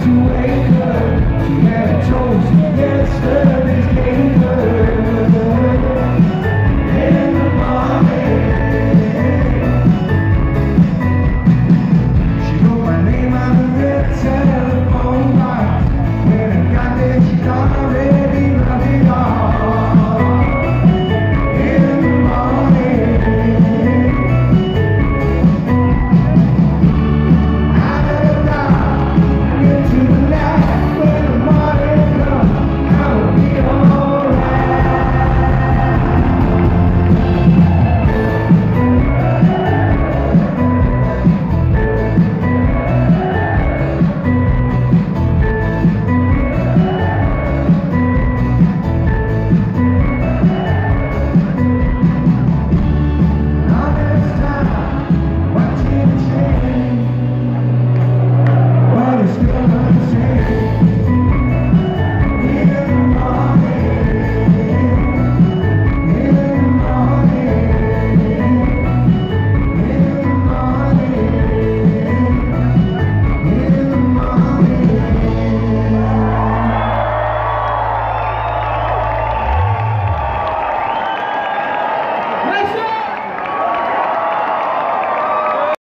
to wait. Eh?